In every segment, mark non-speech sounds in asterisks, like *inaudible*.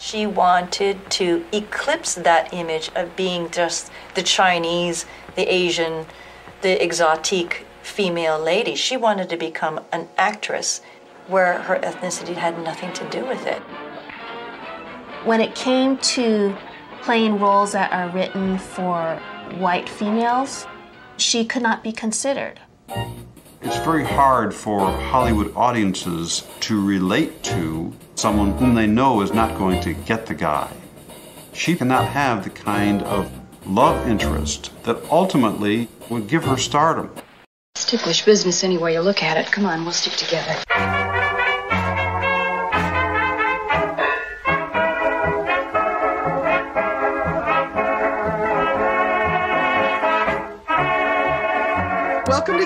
She wanted to eclipse that image of being just the Chinese, the Asian, the exotic female lady. She wanted to become an actress where her ethnicity had nothing to do with it. When it came to playing roles that are written for white females, she could not be considered. It's very hard for Hollywood audiences to relate to someone whom they know is not going to get the guy. She cannot have the kind of love interest that ultimately would give her stardom. It's ticklish business any way you look at it. Come on, we'll stick together.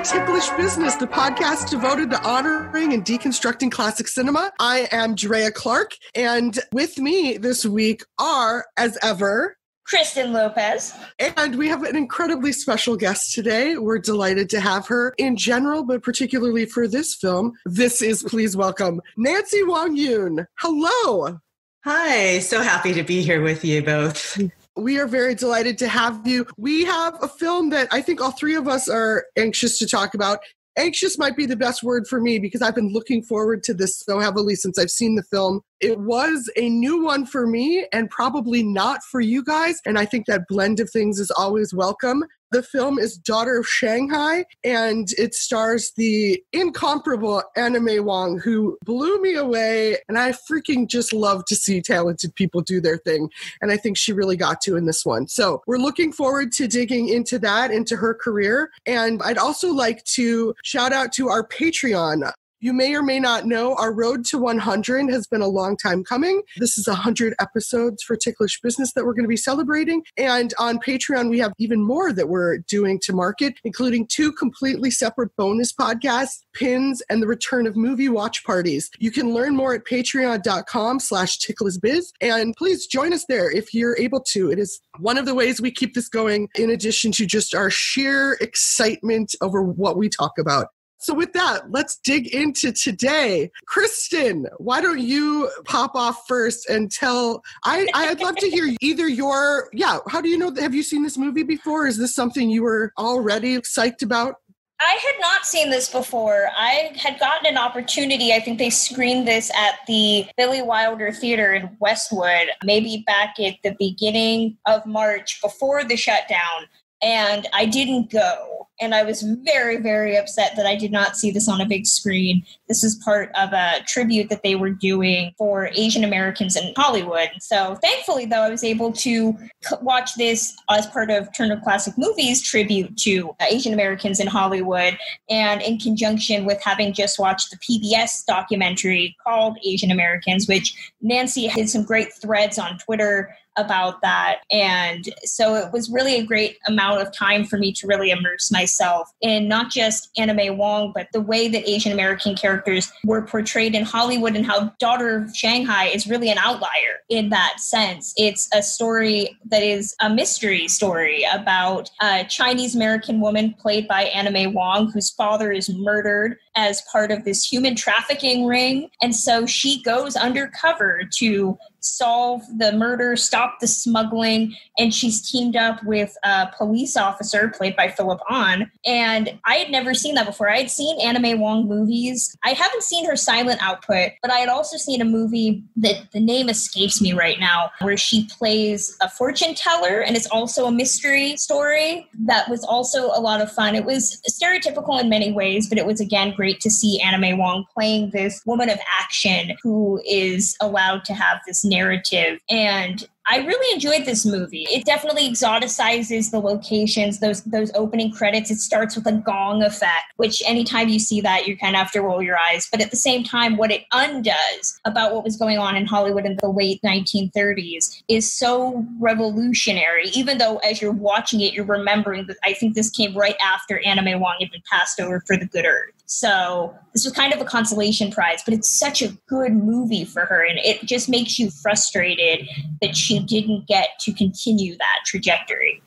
To Ticklish Business, the podcast devoted to honoring and deconstructing classic cinema. I am Drea Clark, and with me this week are, as ever, Kristen Lopez. And we have an incredibly special guest today. We're delighted to have her in general, but particularly for this film. This is, please welcome, Nancy Wang Yuen. Hello. Hi, so happy to be here with you both. We are very delighted to have you. We have a film that I think all three of us are anxious to talk about. Anxious might be the best word for me because I've been looking forward to this so heavily since I've seen the film. It was a new one for me and probably not for you guys. And I think that blend of things is always welcome. The film is Daughter of Shanghai, and it stars the incomparable May Wong, who blew me away. And I freaking just love to see talented people do their thing. And I think she really got to in this one. So we're looking forward to digging into that, into her career. And I'd also like to shout out to our Patreon. You may or may not know our road to 100 has been a long time coming. This is 100 episodes for Ticklish Business that we're going to be celebrating. And on Patreon, we have even more that we're doing to market, including two completely separate bonus podcasts, pins, and the return of movie watch parties. You can learn more at patreon.com slash ticklishbiz. And please join us there if you're able to. It is one of the ways we keep this going, in addition to just our sheer excitement over what we talk about. So, with that, let's dig into today. Kristen, why don't you pop off first and tell? I, I'd love to hear either your, yeah, how do you know? Have you seen this movie before? Is this something you were already psyched about? I had not seen this before. I had gotten an opportunity. I think they screened this at the Billy Wilder Theater in Westwood, maybe back at the beginning of March before the shutdown. And I didn't go and I was very, very upset that I did not see this on a big screen. This is part of a tribute that they were doing for Asian Americans in Hollywood. So thankfully, though, I was able to watch this as part of Turner Classic Movies tribute to uh, Asian Americans in Hollywood, and in conjunction with having just watched the PBS documentary called Asian Americans, which Nancy did some great threads on Twitter about that. And so it was really a great amount of time for me to really immerse myself in not just May Wong, but the way that Asian American characters were portrayed in Hollywood and how Daughter of Shanghai is really an outlier in that sense. It's a story that is a mystery story about a Chinese American woman played by May Wong, whose father is murdered as part of this human trafficking ring. And so she goes undercover to solve the murder, stop the smuggling, and she's teamed up with a police officer played by Philip Ahn. And I had never seen that before. I had seen Anna May Wong movies. I haven't seen her silent output, but I had also seen a movie that the name escapes me right now, where she plays a fortune teller, and it's also a mystery story that was also a lot of fun. It was stereotypical in many ways, but it was again great to see Anna May Wong playing this woman of action who is allowed to have this narrative. And I really enjoyed this movie. It definitely exoticizes the locations, those those opening credits. It starts with a gong effect, which anytime you see that, you kind of have to roll your eyes. But at the same time, what it undoes about what was going on in Hollywood in the late 1930s is so revolutionary. Even though as you're watching it, you're remembering that I think this came right after Anna May Wong had been passed over for The Good Earth. So this was kind of a consolation prize, but it's such a good movie for her, and it just makes you frustrated that she didn't get to continue that trajectory.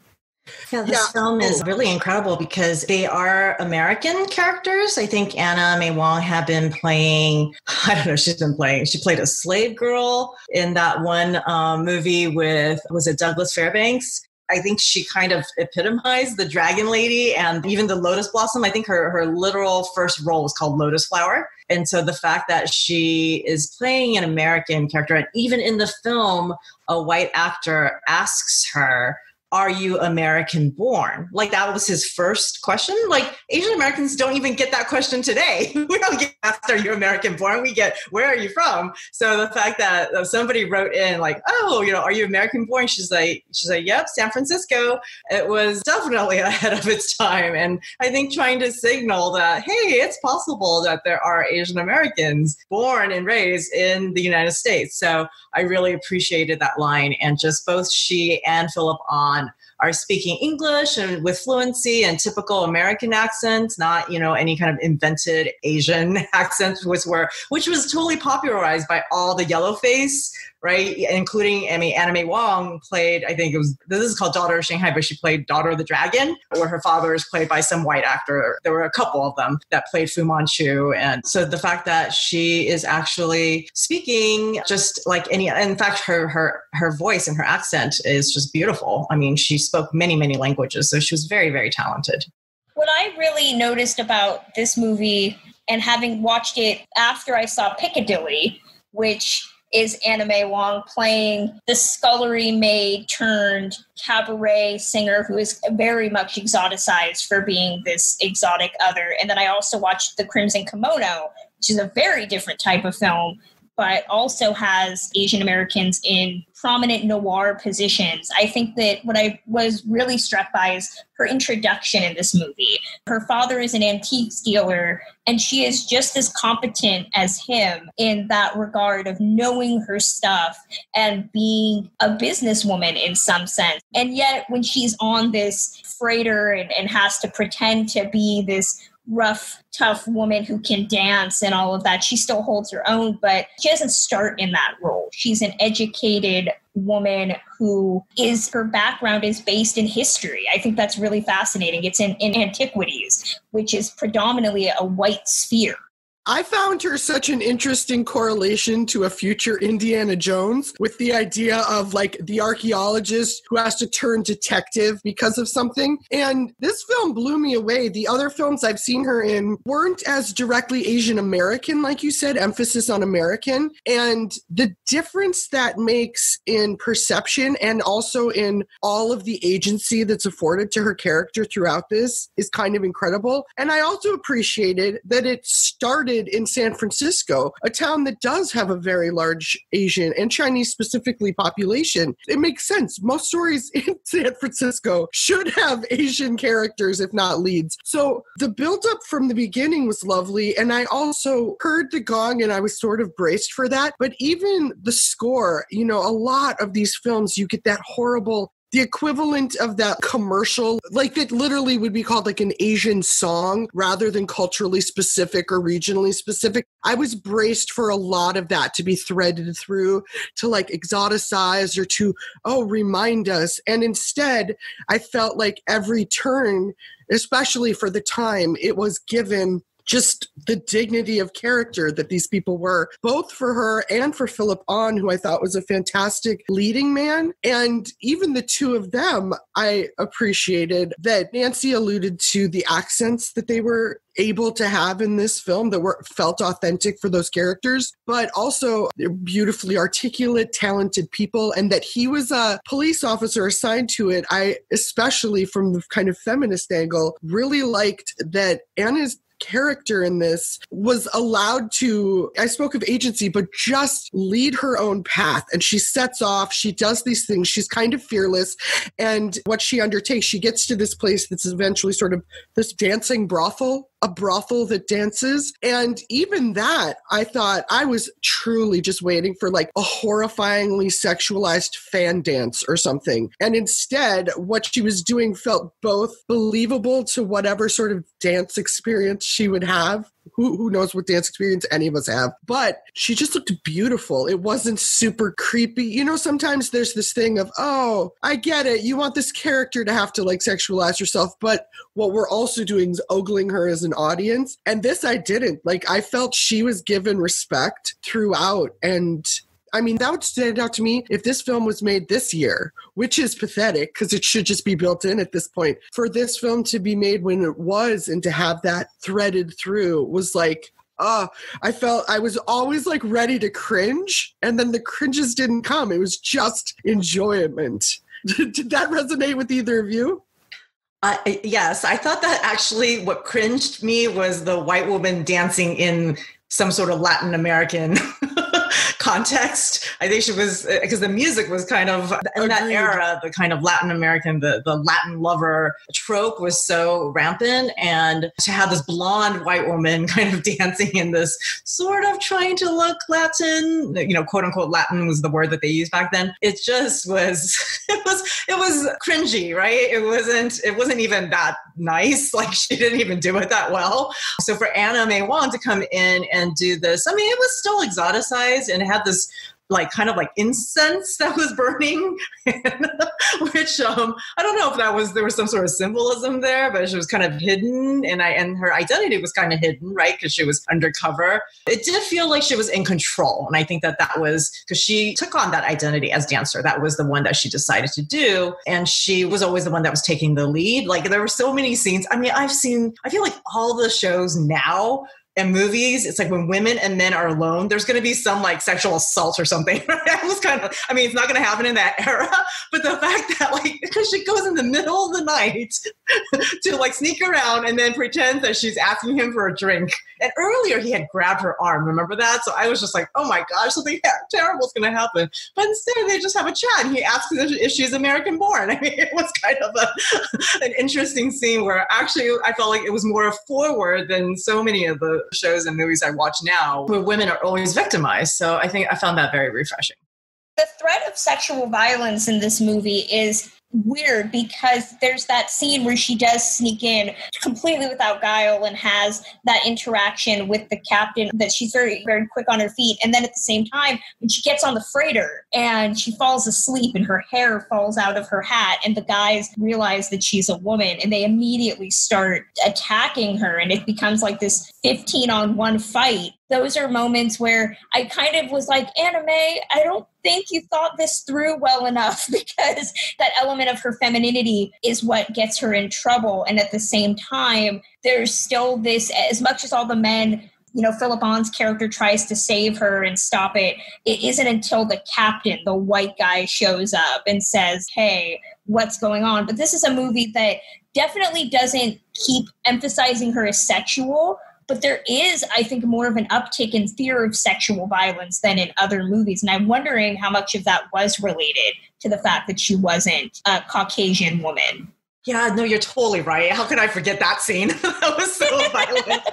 Yeah, this yeah. film is really incredible because they are American characters. I think Anna May Wong had been playing, *laughs* I don't know, she's been playing, she played a slave girl in that one um, movie with, was it Douglas Fairbanks? I think she kind of epitomized the dragon lady and even the lotus blossom. I think her, her literal first role was called Lotus Flower. And so the fact that she is playing an American character, and even in the film, a white actor asks her, are you American born? Like that was his first question. Like Asian Americans don't even get that question today. *laughs* we don't get asked, are you American born? We get, where are you from? So the fact that somebody wrote in like, oh, you know, are you American born? She's like, she's like, yep, San Francisco. It was definitely *laughs* ahead of its time. And I think trying to signal that, hey, it's possible that there are Asian Americans born and raised in the United States. So I really appreciated that line. And just both she and Philip Ahn are speaking English and with fluency and typical American accents, not you know any kind of invented Asian *laughs* accents, which were which was totally popularized by all the yellow face right? Including, I mean, May Wong played, I think it was, this is called Daughter of Shanghai, but she played Daughter of the Dragon, where her father is played by some white actor. There were a couple of them that played Fu Manchu. And so the fact that she is actually speaking just like any, in fact, her, her, her voice and her accent is just beautiful. I mean, she spoke many, many languages. So she was very, very talented. What I really noticed about this movie and having watched it after I saw Piccadilly, which is Anna May Wong playing the scullery maid turned cabaret singer who is very much exoticized for being this exotic other. And then I also watched The Crimson Kimono, which is a very different type of film but also has Asian Americans in prominent noir positions. I think that what I was really struck by is her introduction in this movie. Her father is an antiques dealer, and she is just as competent as him in that regard of knowing her stuff and being a businesswoman in some sense. And yet, when she's on this freighter and, and has to pretend to be this rough, tough woman who can dance and all of that. She still holds her own, but she doesn't start in that role. She's an educated woman who is her background is based in history. I think that's really fascinating. It's in, in antiquities, which is predominantly a white sphere. I found her such an interesting correlation to a future Indiana Jones with the idea of like the archaeologist who has to turn detective because of something. And this film blew me away. The other films I've seen her in weren't as directly Asian American, like you said, emphasis on American. And the difference that makes in perception and also in all of the agency that's afforded to her character throughout this is kind of incredible. And I also appreciated that it started in San Francisco, a town that does have a very large Asian and Chinese specifically population. It makes sense. Most stories *laughs* in San Francisco should have Asian characters, if not leads. So the buildup from the beginning was lovely. And I also heard the gong and I was sort of braced for that. But even the score, you know, a lot of these films, you get that horrible the equivalent of that commercial, like that literally would be called like an Asian song rather than culturally specific or regionally specific. I was braced for a lot of that to be threaded through to like exoticize or to, oh, remind us. And instead, I felt like every turn, especially for the time, it was given just the dignity of character that these people were, both for her and for Philip Ahn, who I thought was a fantastic leading man. And even the two of them, I appreciated that Nancy alluded to the accents that they were able to have in this film that were felt authentic for those characters, but also beautifully articulate, talented people, and that he was a police officer assigned to it. I, especially from the kind of feminist angle, really liked that Anna's character in this was allowed to, I spoke of agency, but just lead her own path. And she sets off, she does these things, she's kind of fearless. And what she undertakes, she gets to this place that's eventually sort of this dancing brothel a brothel that dances. And even that, I thought I was truly just waiting for like a horrifyingly sexualized fan dance or something. And instead, what she was doing felt both believable to whatever sort of dance experience she would have who, who knows what dance experience any of us have. But she just looked beautiful. It wasn't super creepy. You know, sometimes there's this thing of, oh, I get it. You want this character to have to like sexualize yourself, but what we're also doing is ogling her as an audience. And this I didn't. Like I felt she was given respect throughout and I mean, that would stand out to me if this film was made this year, which is pathetic because it should just be built in at this point. For this film to be made when it was and to have that threaded through was like, uh, I felt I was always like ready to cringe, and then the cringes didn't come. It was just enjoyment. *laughs* Did that resonate with either of you? Uh, yes, I thought that actually what cringed me was the white woman dancing in some sort of Latin American *laughs* *laughs* context. I think she was because uh, the music was kind of in Agreed. that era, the kind of Latin American, the the Latin lover trope was so rampant, and to have this blonde white woman *laughs* kind of dancing in this sort of trying to look Latin, you know, quote unquote Latin was the word that they used back then. It just was *laughs* it was it was cringy, right? It wasn't it wasn't even that nice. *laughs* Like she didn't even do it that well. So for Anna May Wong to come in and do this, I mean, it was still exoticized and had this like kind of like incense that was burning, *laughs* which um, I don't know if that was there was some sort of symbolism there, but she was kind of hidden, and I and her identity was kind of hidden, right? Because she was undercover. It did feel like she was in control, and I think that that was because she took on that identity as dancer. That was the one that she decided to do, and she was always the one that was taking the lead. Like there were so many scenes. I mean, I've seen. I feel like all the shows now in movies, it's like when women and men are alone, there's going to be some like sexual assault or something. *laughs* Right? was kind of, I mean, it's not going to happen in that era, but the fact that like, *laughs* because she goes in the middle of the night *laughs* to like sneak around and then pretends that she's asking him for a drink. And earlier he had grabbed her arm. Remember that? So I was just like, oh my gosh, something terrible is going to happen. But instead they just have a chat and he asks if she's American born. I mean, it was kind of a, an interesting scene where actually I felt like it was more forward than so many of the shows and movies I watch now where women are always victimized. So I think I found that very refreshing. The threat of sexual violence in this movie is weird because there's that scene where she does sneak in completely without guile and has that interaction with the captain that she's very very quick on her feet and then at the same time when she gets on the freighter and she falls asleep and her hair falls out of her hat and the guys realize that she's a woman and they immediately start attacking her and it becomes like this 15 on 1 fight those are moments where I kind of was like, Anna May, I don't think you thought this through well enough *laughs* because that element of her femininity is what gets her in trouble. And at the same time, there's still this, as much as all the men you know, Philip Ahn's character tries to save her and stop it. It isn't until the captain, the white guy, shows up and says, Hey, what's going on? But this is a movie that definitely doesn't keep emphasizing her as sexual, but there is, I think, more of an uptick in fear of sexual violence than in other movies. And I'm wondering how much of that was related to the fact that she wasn't a Caucasian woman. Yeah, no, you're totally right. How could I forget that scene? *laughs* that was so violent.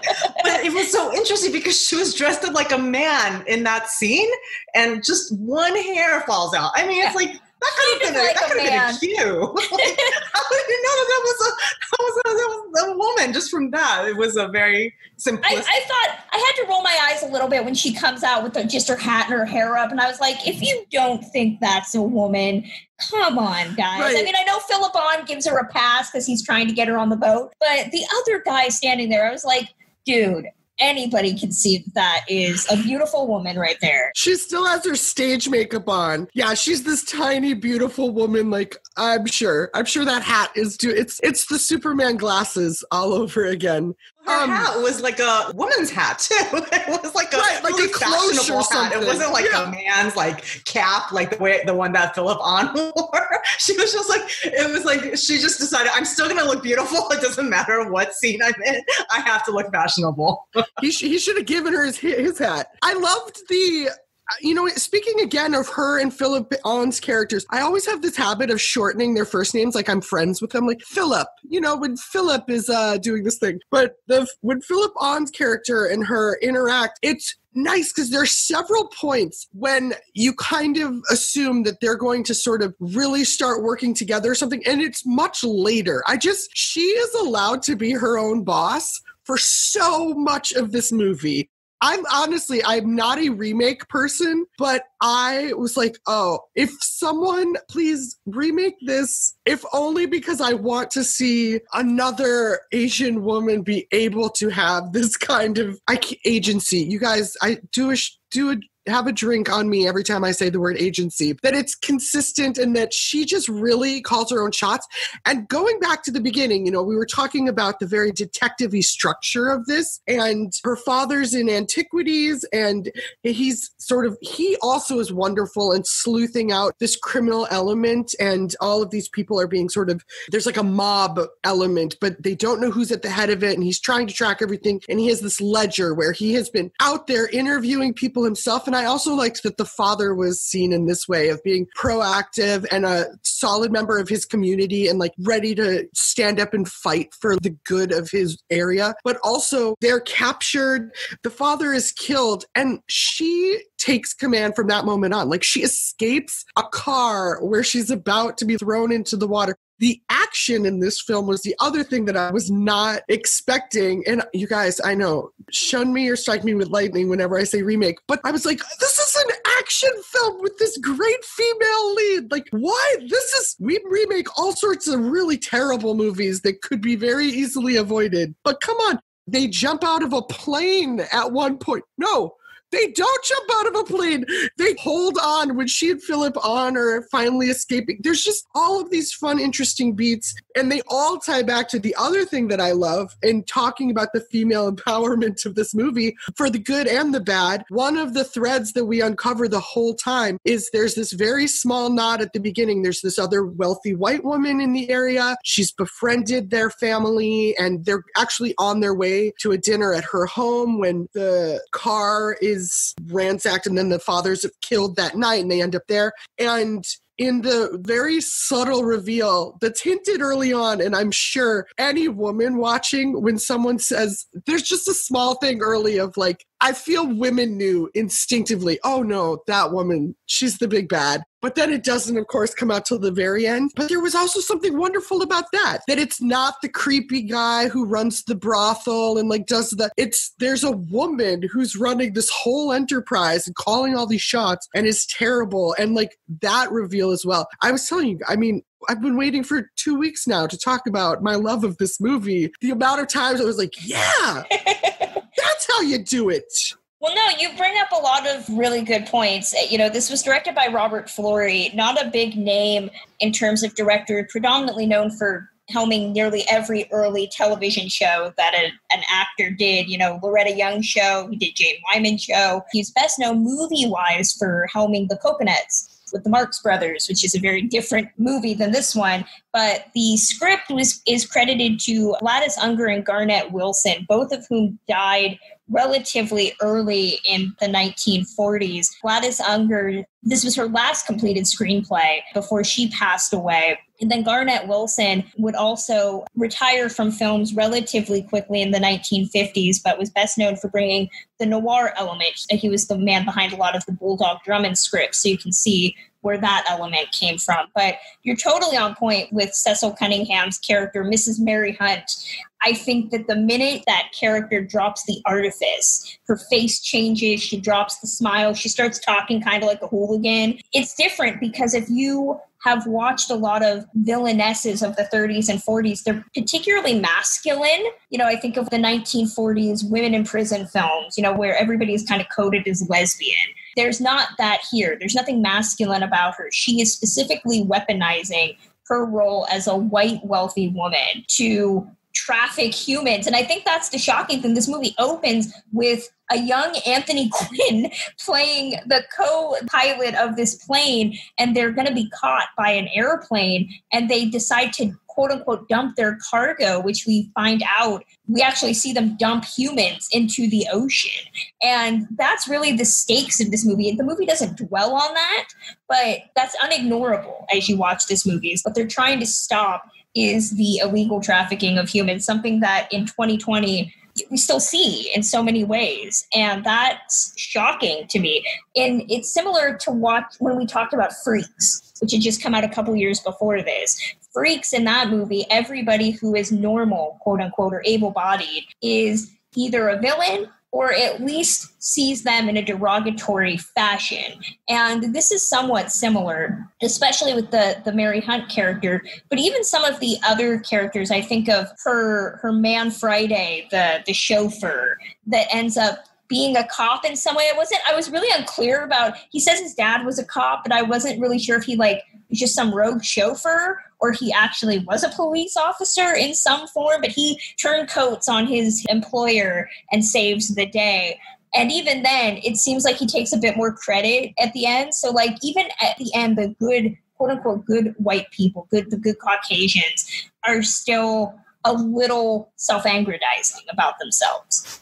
but it was so interesting because she was dressed up like a man in that scene and just one hair falls out. I mean, it's like that could have been, like that could have been a cue. *laughs* like, how did you know that, that was a that was a, that was a woman just from that? It was a very simplistic. I, I, thought I had to roll my eyes a little bit when she comes out with the, just her hat and her hair up, and I was like, if you don't think that's a woman, come on, guys. Right. I mean, I know Philip Ahn gives her a pass because he's trying to get her on the boat, but the other guy standing there, I was like, dude anybody can see that, that is a beautiful woman right there. She still has her stage makeup on. Yeah, she's this tiny, beautiful woman. Like I'm sure, I'm sure that hat is too. It's it's the Superman glasses all over again. Her um, hat was like a woman's hat too. *laughs* it was like a right, like really a fashionable hat. It wasn't like yeah. a man's like cap, like the way the one that Philip Ahn *laughs* wore. She was just like it was like she just decided I'm still gonna look beautiful. *laughs* It doesn't matter what scene I'm in. I have to look fashionable. he sh- he should have given her his his hat. I loved the you know, speaking again of her and Philip Ahn's characters, I always have this habit of shortening their first names. Like I'm friends with them, like Philip. You know, when Philip is uh, doing this thing, but the when Philip Ahn's character and her interact, it's nice because there's several points when you kind of assume that they're going to sort of really start working together or something and it's much later i just she is allowed to be her own boss for so much of this movie. I'm honestly, I'm not a remake person, but I was like, oh, if someone please remake this, if only because I want to see another Asian woman be able to have this *laughs* kind of agency. You guys, I do a do a have a drink on me every time I say the word agency, that it's consistent and that she just really calls her own shots. And going back to the beginning, you know, we were talking about the very detective structure of this, and her father's in antiquities, and he's sort of, he also is wonderful in sleuthing out this criminal element, and all of these people are being sort of, there's like a mob element, but they don't know who's at the head of it, and he's trying to track everything. And he has this ledger where he has been out there interviewing people himself. And and I also liked that the father was seen in this way of being proactive and a solid member of his community and like ready to stand up and fight for the good of his area. But also, they're captured, the father is killed, and she takes command from that moment on. Like she escapes a car where she's about to be thrown into the water the action in this film was the other thing that I was not expecting. And you guys, I know, shun me or strike me with lightning whenever I say remake, but I was like, this is an action film with this great female lead. Like, why? This is, we remake all sorts of really terrible movies that could be very easily avoided. But come on, they jump out of a plane at one point. No, they don't jump out of a plane. They hold on when she and Philip Ahn are finally escaping. There's just all of these fun, interesting beats, and they all tie back to the other thing that I love in talking about the female *laughs* empowerment of this movie for the good and the bad. One of the threads that we uncover the whole time is there's this very small nod at the beginning. There's this other wealthy white woman in the area. She's befriended their family, and they're actually on their way to a dinner at her home when the car is is ransacked and then the fathers killed that night and they end up there and in the very subtle reveal that's hinted early on. And I'm sure any woman watching, when someone says, there's just a small thing early of like, I feel women knew instinctively, oh no, that woman, she's the big bad. But then it doesn't, of course, come out till the very end. But there was also something wonderful about that, that it's not the creepy guy who runs the brothel and like does the, it's, there's a woman who's running this whole enterprise and calling all these shots and is terrible. And like that reveal as well. I was telling you, I mean, I've been waiting for two weeks now to talk about my love of this movie. The amount of times I was like, yeah, that's how you do it. Well, no, you bring up a lot of really good points. Uh, you know, this was directed by Robert Florey, not a big name in terms of director, predominantly known for helming nearly every early television show that a, an actor did. You know, Loretta Young show, he did Jane Wyman show. He's best known movie wise for helming The Cocoanuts with the Marx Brothers, which is a very different movie than this one. But the script was is credited to Gladys Unger and Garnett Wilson, both of whom died relatively early in the 1940s. Gladys Unger, this was her last completed screenplay before she passed away. And then Garnett Wilson would also retire from films relatively quickly in the 1950s, but was best known for bringing the noir element. He was the man behind a lot of the Bulldog Drummond scripts, so you can see where that element came from. But you're totally on point with Cecil Cunningham's character, Mrs. Mary Hunt. I think that the minute that character drops the artifice, her face changes, she drops the smile, she starts talking kind of like a hooligan. It's different because if you have watched a lot of villainesses of the 30s and 40s. They're particularly masculine. You know, I think of the 1940s women in prison films, you know, where everybody is kind of coded as lesbian. There's not that here. There's nothing masculine about her. She is specifically weaponizing her role as a white, wealthy woman to traffic humans. And I think that's the shocking thing. This movie opens with a young Anthony *laughs* Quinn playing the co pilot of this plane, and they're going to be caught by an airplane, and they decide to quote unquote dump their cargo, which we find out we actually see them dump humans into the ocean. And that's really the stakes of this movie. The movie doesn't dwell on that, but that's unignorable as you watch this movie. What they're trying to stop is the illegal trafficking of humans, something that in 2020 we still see in so many ways. And that's shocking to me. And it's similar to what when we talked about freaks which had just come out a couple years before this. Freaks in that movie, everybody who is normal, quote unquote, or able bodied is either a villain or at least sees them in a derogatory fashion. And this is somewhat similar, especially with the, the Mary Hunt character, but even some of the other characters. I think of her her man Friday, the the chauffeur, that ends up being a cop in some way. I wasn't I was really unclear about he says his dad was a cop, but I wasn't really sure if he like was just some rogue chauffeur or he actually was a police officer in some form, but he turncoats on his employer and saves the day. And even then, it seems like he takes a bit more credit at the end. So, like, even at the end, the good, quote unquote, good white people, good, the good Caucasians are still a little self aggrandizing about themselves.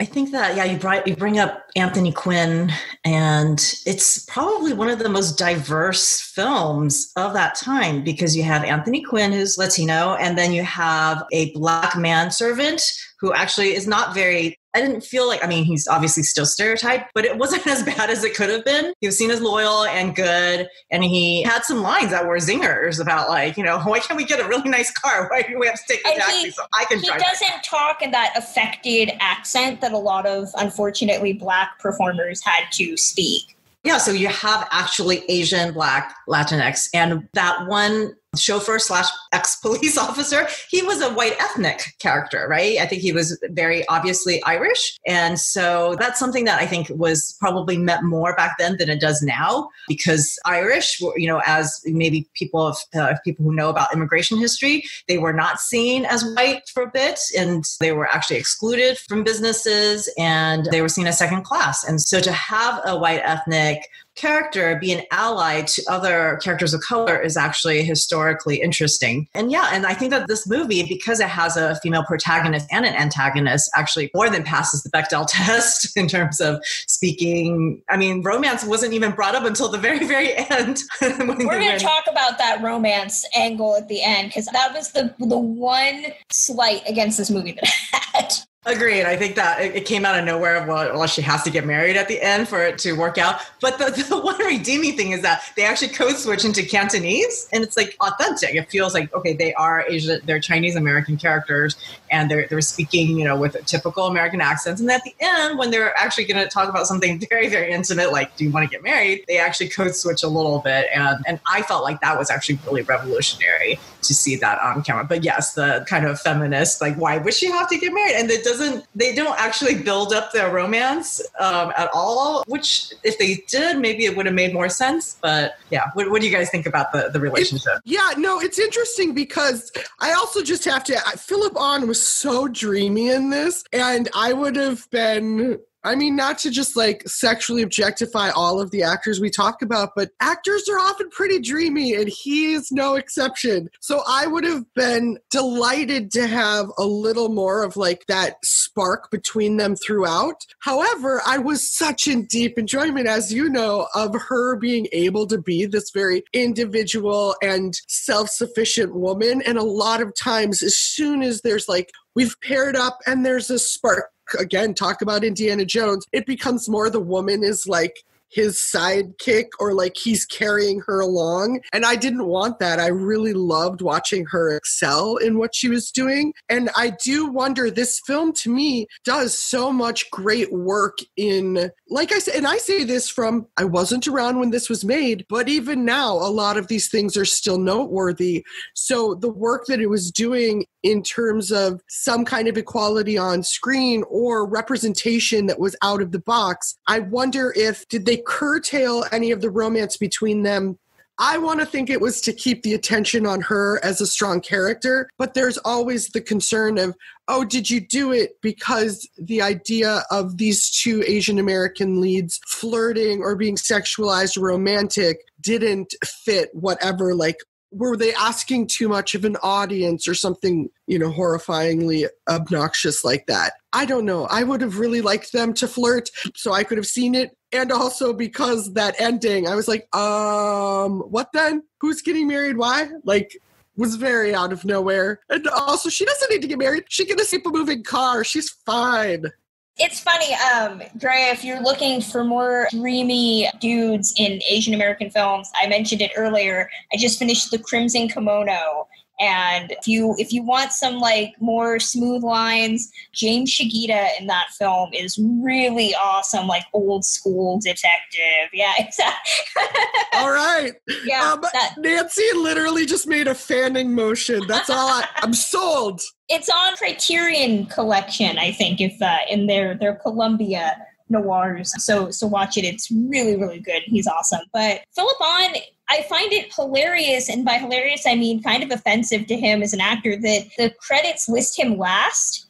I think that yeah, you bring you bring up Anthony Quinn, and it's probably one of the most diverse films of that time because you have Anthony Quinn, who's Latino, and then you have a black manservant who actually is not very I didn't feel like, I mean, he's obviously still stereotyped, but it *laughs* wasn't as bad as it could have been. He was seen as loyal and good. And he had some lines that were zingers about, like, you know, *laughs* why can't we get a really nice car? *laughs* Why do we have to take a and taxi he, so I can he drive? He doesn't talk in that affected accent that a lot of, unfortunately, black performers had to speak. Yeah, so you have actually Asian, Black, Latinx, and that one chauffeur slash ex police *laughs* officer, he was a white ethnic character, right? I think he was very obviously Irish. And so that's something that I think was probably meant more back then than it does now because Irish, you know, as maybe people of uh, people who know about immigration history, they were not seen as white for a bit and they were actually excluded from businesses and they were seen as second class. And so to have a white ethnic character be an ally to other characters of color is actually historically interesting. And yeah, and I think that this movie, because it has a female protagonist and an antagonist, actually more than passes the Bechdel *laughs* test in terms of speaking. I mean, romance wasn't even brought up until the very, very end. *laughs* We're going to talk about that romance angle at the end because that was the the one slight against this movie that I had. *laughs* Agreed. I think that it, came out of nowhere. Well, well, she has to get married at the end for it to work out. But the, *laughs* the one redeeming thing is that they actually code switch into Cantonese, and it's like authentic. It feels like okay, they are Asian, they're Chinese American characters, and they're they're speaking, you know, with a typical American accents. And at the end, when they're actually going to talk about something *laughs* very very intimate, like do you want to get married, they actually code switch a little bit, and and I felt like that was actually really revolutionary to see that on camera. But yes, the kind of feminist, like why would she have to get married? And it doesn't, they don't actually build up their romance um, at all, which if they did, maybe it would have made more sense. But yeah, what, what do you guys think about the, the relationship? It, yeah, no, it's interesting because I also just have to, Philip Ahn was so dreamy in this, and I would have been I mean, not to just like sexually objectify all of the actors we talk about, but actors are often pretty dreamy, and he is no exception. So I would have been delighted to have a little more of like that spark between them throughout. However, I was such in deep enjoyment, as you know, of her being able to be this very individual and self sufficient woman. And a lot of times, as soon as there's like, we've paired up and there's a spark again talk about Indiana Jones, it becomes more the woman is like his sidekick or like he's carrying her along. And I didn't want that. I really loved watching her excel in what she was doing. And I do wonder this film to me does so much great work in, like I said, and I say this from I wasn't around when this was made, but even now, a lot of these things are still noteworthy. So the work that it was doing in terms of some kind of equality on screen or representation that was out of the box, I wonder if did they curtail any of the romance between them. I want to think it was to keep the attention on her as a strong character, but there's always the concern of, oh, did you do it because the idea of these two Asian American leads flirting or being sexualized romantic didn't fit whatever like were they asking too much of an audience or something you know horrifyingly obnoxious like that? I don't know. I would have really liked them to flirt so i could have seen it and also because that ending i was like um what then? Who's getting married? Why? Like was very out of nowhere. And also she doesn't need to get married. She can escape a moving car. She's fine. It's funny, um, Drea, if you're looking for more dreamy dudes in Asian American films, I mentioned it earlier. I just finished The Crimson Kimono. And if you if you want some like more smooth lines, James Shigeta in that film is really awesome, like old school detective. Yeah, *laughs* exactly. All right. Yeah, Um, that- Nancy literally just made a fanning motion. That's all. I, I'm sold. it's on Criterion Collection, I think, if uh, in their their Columbia noirs. So so watch it. It's really really good. He's awesome. But Philip Ahn, I find it hilarious, and by hilarious I mean kind of offensive to him as an actor that the credits list him last,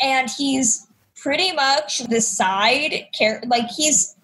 and he's pretty much the side character. Like he's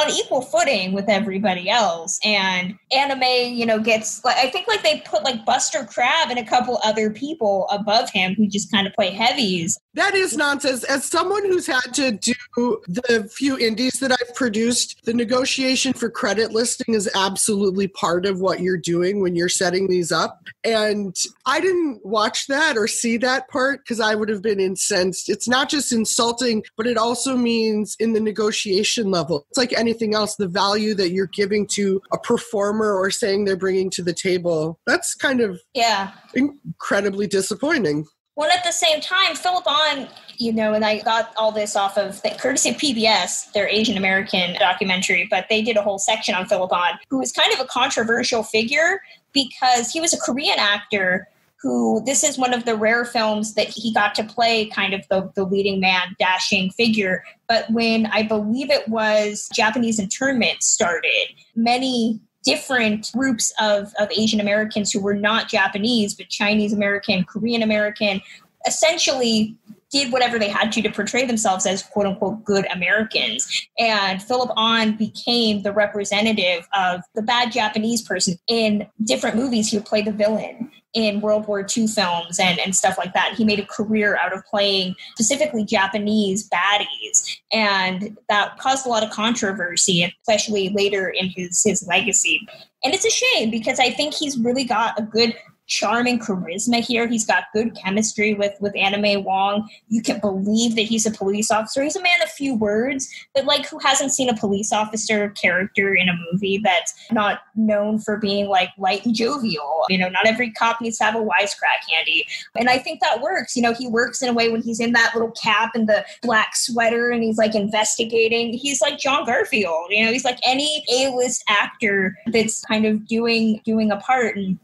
on equal footing with everybody else and Anna May you know gets like i think like they put like Buster Crabbe and a couple other people above him who just kind of play heavies That is nonsense. As someone who's had to do the few indies that I've produced, the negotiation for credit listing is absolutely part of what you're doing when you're setting these up. And I didn't watch that or see that part because I would have been incensed. It's not just insulting, but it also means in the negotiation level. It's like anything else, the value that you're giving to a performer or saying they're bringing to the table. That's kind of yeah incredibly disappointing. well at the same time philip ahn you know and i got all this off of the courtesy of pbs their asian american documentary but they did a whole section on philip ahn who was kind of a controversial figure because he was a korean actor who this is one of the rare films that he got to play kind of the, the leading man dashing figure but when i believe it was japanese internment started many different groups of, of asian americans who were not japanese but chinese american korean american essentially did whatever they had to to portray themselves as quote unquote good Americans. And Philip Ahn became the representative of the bad Japanese person in different movies. He would play the villain in World War II films and, and stuff like that. He made a career out of playing specifically Japanese baddies. And that caused a lot of controversy, especially later in his, his legacy. And it's a shame because I think he's really got a good charm and charisma here. He's got good chemistry with with Anna May Wong. You can believe that he's a police officer. He's a man of few words, but like who hasn't seen a police officer character in a movie that's not known for being like light and jovial? You know, not every cop needs to have a wisecrack handy. And I think that works. You know, he works in a way when he's in that little cap and the black sweater and he's like investigating. He's like John Garfield. You know, he's like any A-list actor that's kind of doing doing a part and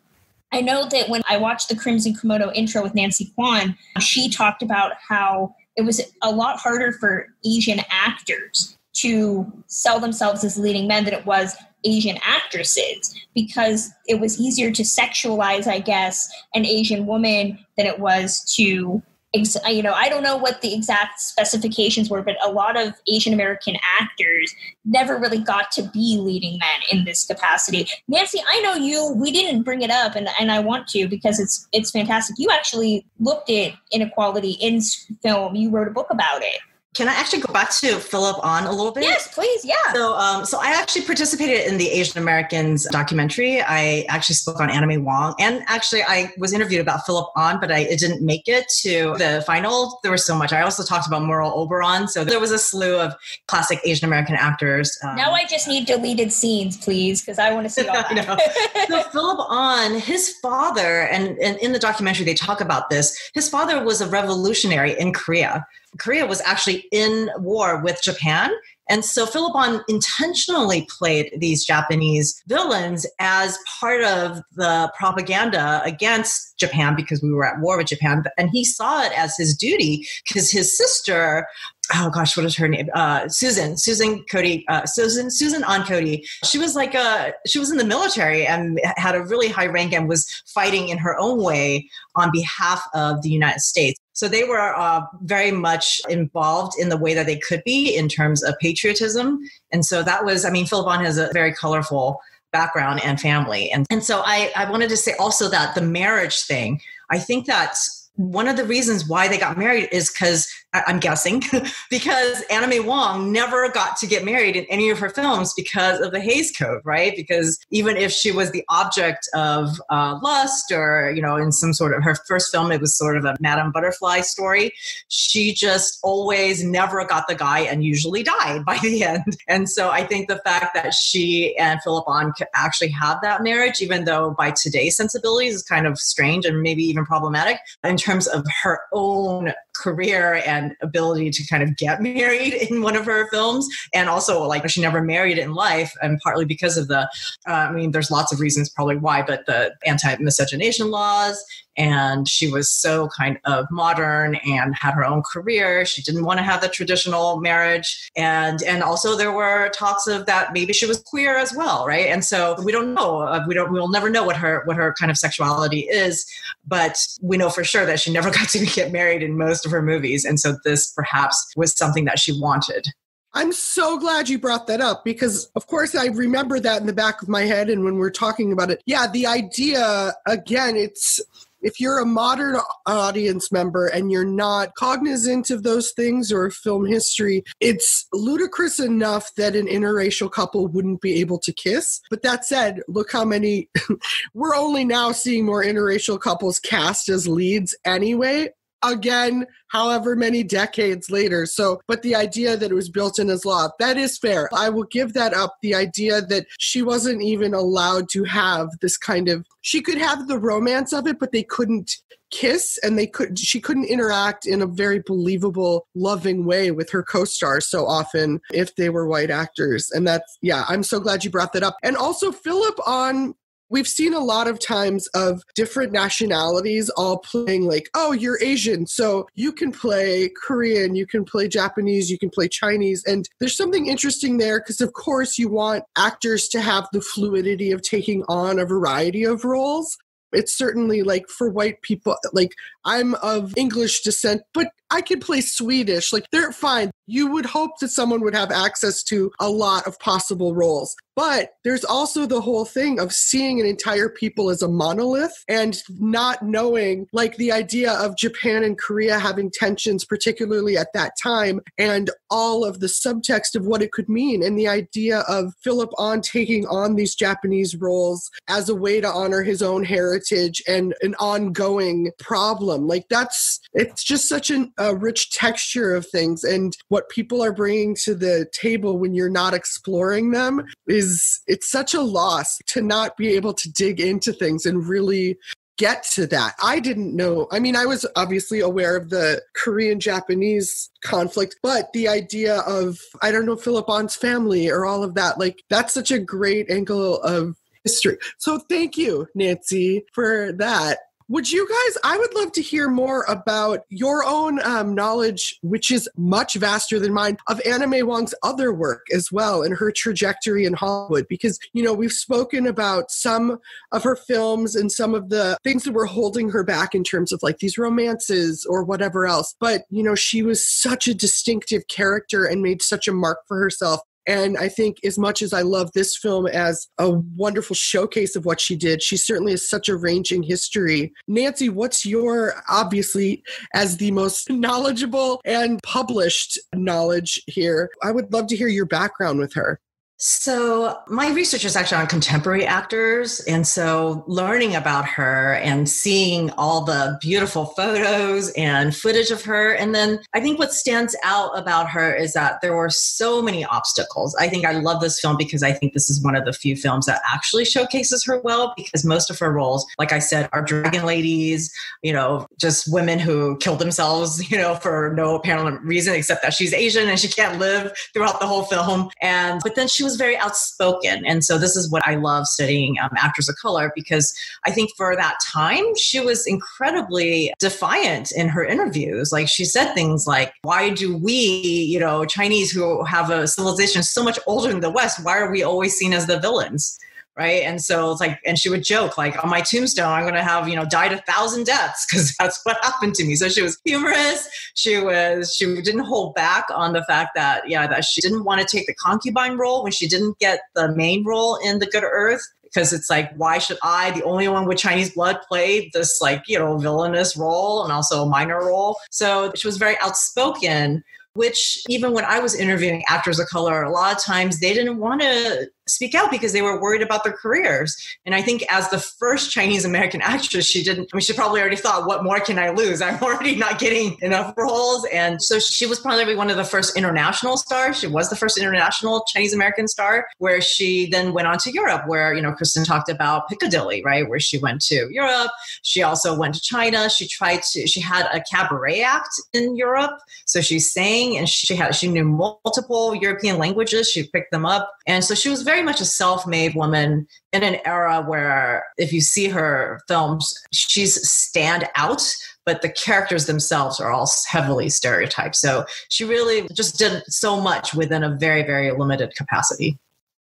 I know that when I watched the Crimson Kimono intro with Nancy Kwan, she talked about how it was a lot harder for Asian actors to sell themselves as leading men than it was Asian actresses because it was easier to sexualize, I guess, an Asian woman than it was to ex- you know, I don't know what the exact specifications were, but a lot of Asian American actors never really got to be leading men in this capacity. Nancy, I know you. We didn't bring it up, and, and I want to because it's it's fantastic. You actually looked at inequality in film. You wrote a book about it. Can I actually go back to Philip Ahn a little bit? Yes, please. Yeah. So, um, so I actually participated in the Asian Americans documentary. I actually spoke on Anna May Wong, and actually I was interviewed about Philip Ahn, but I it didn't make it to the final. There was so much. I also talked about Merle Oberon. So there was a slew of classic Asian American actors. Um, now I just need deleted scenes, please, because I want to see all *laughs* that. so Philip Ahn, his father, and, and in the documentary they talk about this. His father was a revolutionary in Korea. Korea was actually in war with Japan. And so Philip Ahn intentionally played these Japanese villains as part of the propaganda against Japan because we were at war with Japan. And he saw it as his duty because his sister, oh gosh, what is her name? Uh, Susan, Susan Cuddy, uh, Susan, Susan Ahn Cuddy. She was like a, she was in the military and had a really high rank and was fighting in her own way on behalf of the United States. So they were uh, very much involved in the way that they could be in terms of patriotism. And so that was, I mean, Philip Ahn has a very colorful background and family. And, and so I, I wanted to say also that the marriage thing, I think that one of the reasons why they got married is because I'm guessing, *laughs* because May Wong never got to get married in any of her films because of the Hays Code, right? Because even if she was the object of uh, lust or, you know, in some sort of her first film, it was sort of a Madame Butterfly story, she just always never got the guy and usually died *laughs* by the end. And so I think the fact that she and Philip could actually have that marriage, even though by today's sensibilities is kind of strange and maybe even problematic in terms of her own career and ability to kind of get *laughs* married in one of her films. And also like she never married in life and partly because of the uh, i mean there's lots of reasons probably why but the anti-miscegenation laws. And she was so kind of modern and had her own career. She didn't want to have the traditional marriage. And and also there were talks of that maybe she was queer as well right? And so we don't know uh, we don't we'll never know what her what her kind of sexuality is. But we know for sure that she never *laughs* got to get married in most of her movies and so this perhaps was something that she wanted I'm so glad you brought that up because, of course, I remember that in the back of my head. And when we're talking about it, yeah, the idea, again, it's if you're a modern audience member and you're not cognizant of those things or film history, it's ludicrous enough that an interracial couple wouldn't be able to kiss. But that said, look how many, *laughs* we're only now seeing more interracial couples cast as leads anyway again however many decades later. So but the idea that it was built in as law that is fair. I will give that up. The idea that she wasn't even allowed to have this kind of she could have the romance of it but they couldn't kiss and they could she couldn't interact in a very believable loving way with her co-stars so often if they were white actors. And that's yeah i'm so glad you brought that up. And also philip Ahn we've seen a lot of times of different nationalities all playing like oh you're asian so you can play korean you can play japanese you can play chinese. And there's something interesting there because of course you want actors to have the fluidity of taking on a variety of roles. It's certainly like for white people like i'm of english descent but i can play swedish like they're fine you would hope that someone would have access to a lot of possible roles but there's also the whole thing of seeing an entire people as a monolith and not knowing, like the idea of Japan and Korea having tensions, particularly at that time, and all of the subtext of what it could mean. And the idea of Philip Ahn taking on these Japanese roles as a way to honor his own heritage and an ongoing problem. Like that's, it's just such an, a rich texture of things. And what people are bringing to the table when you're not exploring them is it's such a loss to not be able to dig into things and really get to that. I didn't know. I mean, I was obviously aware of the Korean Japanese conflict, but the idea of, I don't know, Philip Ahn's family or all of that, like, that's such a great angle of history. So thank you, Nancy, for that. Would you guys, I would love to hear more about your own um, knowledge, which is much vaster than mine, of May Wong's other work as well and her trajectory in Hollywood. Because, you know, we've spoken about some of her films and some of the things that were holding her back in terms of like these romances or whatever else. But, you know, she was such a distinctive character and made such a mark for herself and I think, as much as I love this film as a wonderful showcase of what she did, she certainly has such a ranging history. Nancy, what's your, obviously, as the most *laughs* knowledgeable and published knowledge here? I would love to hear your background with her. So, my research is actually on contemporary actors. And so, learning about her and seeing all the beautiful photos and footage of her. And then, I think what stands out about her is that there were so many obstacles. I think I love this film because I think this is one of the few films that actually showcases her well because most of her roles, like I said, are dragon ladies, you know, just women who kill themselves, you know, for no apparent reason except that she's Asian and she can't live throughout the whole film. And, but then she was was very outspoken. And so this is what I love studying um, actors of color because I think for that time, she was incredibly defiant in her interviews. Like she said things like, why do we, you know, Chinese who have a civilization so much older than the West, why are we always seen as the villains? Right? And so it's like and she would joke like on my tombstone i'm going to have you know died a thousand deaths *laughs* because that's what happened to me. So she was humorous. She was she didn't hold back on the fact that yeah that she didn't want to take the concubine role when she didn't get the main role in the good earth because it's like, why should I, the only one with Chinese blood, play this like, you know, villainous role and also a minor role? So she was very outspoken which even when I was interviewing actors of color, a lot of times they didn't want to speak out because they were worried about their careers. And I think as the first Chinese American actress, she didn't, I mean, she probably already thought, what more can I lose? *laughs* I'm already not getting enough roles. And so she was probably one of the first international stars. She was the first international Chinese American star, where she then went on to Europe, where, you know, Kristen talked about Piccadilly, right? Where she went to Europe. She also went to China. She tried to, she had a cabaret act in Europe. So she sang and she had, she knew multiple European languages. She picked them up. And so she was very much a self made woman in an era where, if you see her films, she's stand out but the characters themselves are all heavily stereotyped. So she really just did so much within a very, very limited capacity.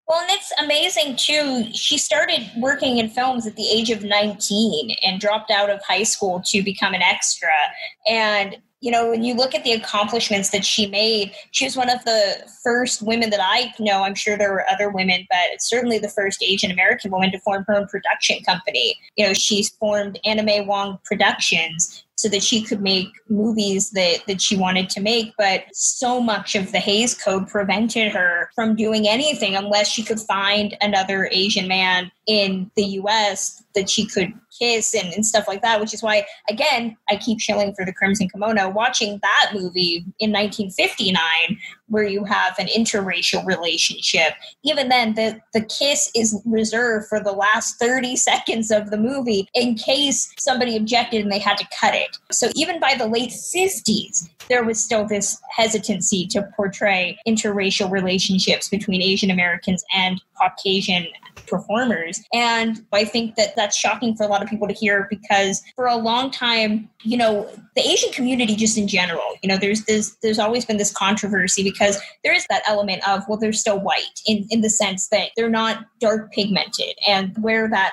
Well, and it's amazing too. She started working in films at the age of 19 and dropped out of high school to become an extra. And you know, when you look at the accomplishments that she made, she was one of the first women that I know. I'm sure there were other women, but certainly the first Asian American woman to form her own production company. You know, she's formed Anna May Wong Productions, so that she could make movies that, that she wanted to make. But so much of the Hays Code prevented her from doing anything unless she could find another Asian man in the US that she could kiss and, and stuff like that, which is why, again, I keep shilling for the Crimson Kimono. Watching that movie in 1959, where you have an interracial relationship, even then, the, the kiss is reserved for the last 30 seconds of the movie in case somebody objected and they had to cut it. So even by the late 50s, there was still this hesitancy to portray interracial relationships between Asian Americans and Caucasian performers. And I think that that's shocking for a lot of people to hear because for a long time, you know, the Asian community just in general, you know, there's this there's always been this controversy because there is that element of well, they're still white in, in the sense that they're not dark pigmented and where that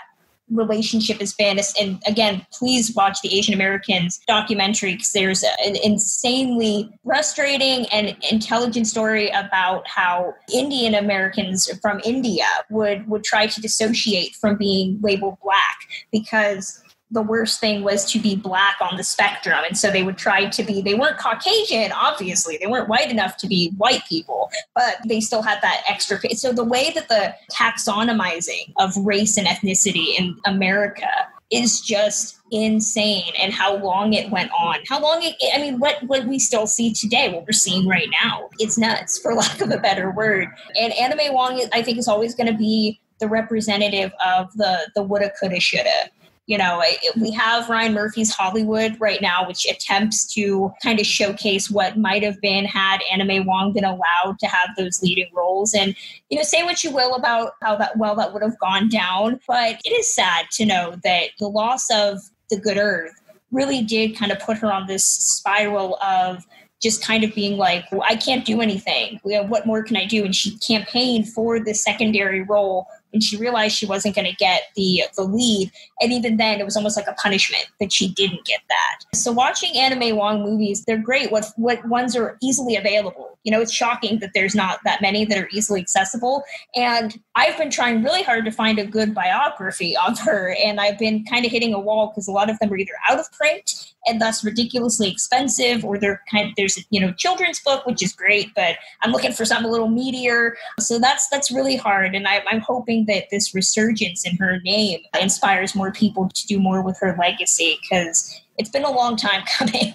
relationship has been. And again, please watch the Asian Americans documentary because there's an insanely frustrating and intelligent story about how Indian Americans from India would would try to dissociate from being labeled black because the worst thing was to be black on the spectrum. And so they would try to be, they weren't Caucasian, obviously. They weren't white enough to be white people, but they still had that extra. So the way that the taxonomizing of race and ethnicity in America is just insane and how long it went on how long it i mean what what we still see today what we're seeing right now it's nuts for *laughs* lack of a better word and Anna May Wong i think is always going to be the representative of the the woulda coulda shoulda you know we have ryan murphy's hollywood right now which attempts to kind of showcase what might have been had May Wong been allowed to have those leading roles and you know say what you will about how that well that would have gone down but it is sad to know that the loss of the good earth really did kind of put her on this spiral of just kind of being like, well, I can't do anything. What more can I do? And she campaigned for the secondary role and she realized she wasn't going to get the the lead and even then it was almost like a punishment that she didn't get that. So watching Anna May Wong movies they're great what what ones are easily available you know it's shocking that there's not that many that are easily accessible. And i've been trying really hard to find a good biography of her and i've been kind of hitting a wall because a lot of them are either out of print and thus ridiculously expensive or they're kind of there's you know children's book which is great but i'm looking for something a little meatier. So that's that's really hard and I, i'm hoping that this resurgence in her name inspires more people to do more with her legacy because it's been a long time *laughs* coming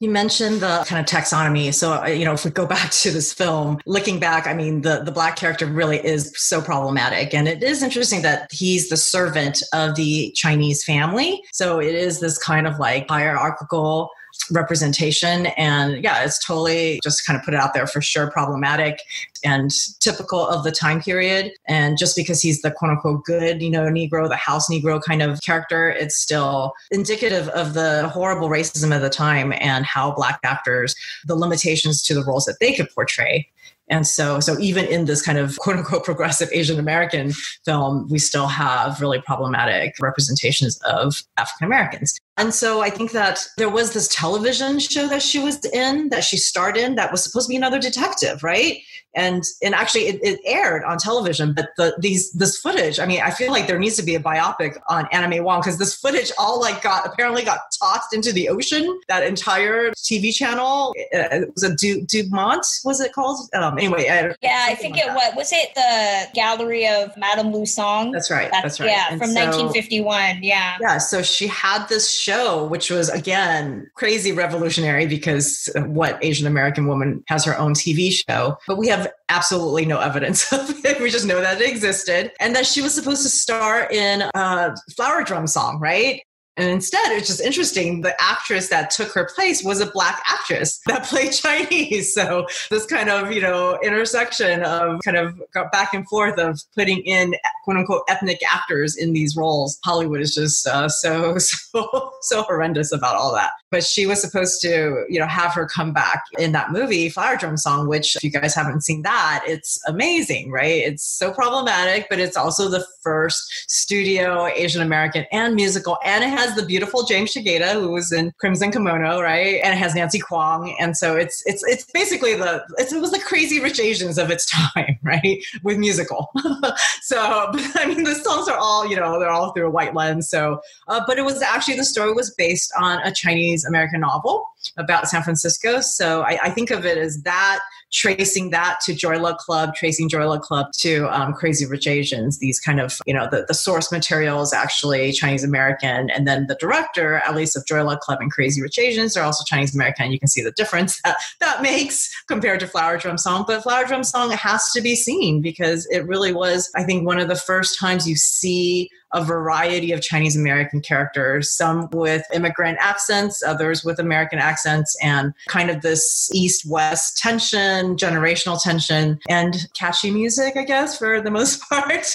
You mentioned the kind of taxonomy. So, uh, you know, if we go *laughs* back to this film, looking back, I mean, the, the black character really is so problematic. And it is interesting that he's the servant of the Chinese family. So it is this kind of like hierarchical representation. And yeah, it's totally just kind of put it out there for sure problematic and typical of the time period. And just because he's the quote unquote good, you know, Negro, the house Negro kind of character, it's still indicative of the horrible racism of the time and how Black actors, the limitations to the roles that they could portray. And so, so even in this kind of quote unquote progressive Asian American film, we still have really problematic representations of African Americans. And so I think that there was this television show that she was in, that she starred in, that was supposed to be another detective, right? And and actually it, it aired on television, but the these this footage, I mean, I feel like there needs to be a biopic on May Wong because this footage all like got apparently got tossed into the ocean. That entire TV channel, uh, it was a du, Dumont, was it called? Um, anyway, I, yeah, I think like it was. Was it the Gallery of Madame Liu-Tsong? That's right. That's, that's right. Yeah, and from so, 1951. Yeah. Yeah. So she had this show, which was again crazy revolutionary because what Asian American woman has her own TV show, but we have absolutely no evidence *laughs* of it. We just know that it existed and that she was supposed to star in a flower drum song, right? And instead, it's just interesting. The actress that took her place was a black actress *laughs* that played Chinese. So this kind of, you know, intersection of kind of back and forth of putting in quote unquote ethnic actors in these roles. Hollywood is just uh, so, *laughs* so, so horrendous about all that. But she was supposed to, you know, have her come back in that movie, Flower Drum Song, which if you guys haven't seen that, it's amazing, right? It's so problematic, but it's also the first studio Asian American and musical, and it has the beautiful James Shigeta, who was in Crimson Kimono, right? And it has Nancy Kwan, and so it's it's it's basically the it's, it was the Crazy Rich Asians of its *laughs* time, right? With musical. *laughs* so, but, I mean, the songs are all you know they're all through a white lens. So, uh, but it was actually the story was based on a Chinese American novel about San Francisco. So I, I think of it as that tracing that to Joy Luck Club, tracing Joy Luck Club to um, Crazy Rich Asians. These kind of, you know, the, the source material is actually Chinese American. And then the director, at least of Joy Luck Club and Crazy Rich Asians, are also Chinese American. You can see the difference *laughs* that, that makes compared to Flower Drum Song. But Flower Drum Song has to be seen because it really was, I think, one of the first times you see a variety of Chinese American characters, some with immigrant accents, others with American accents, and kind of this east west tension, generational tension, and catchy music, I guess, for the most *laughs* part.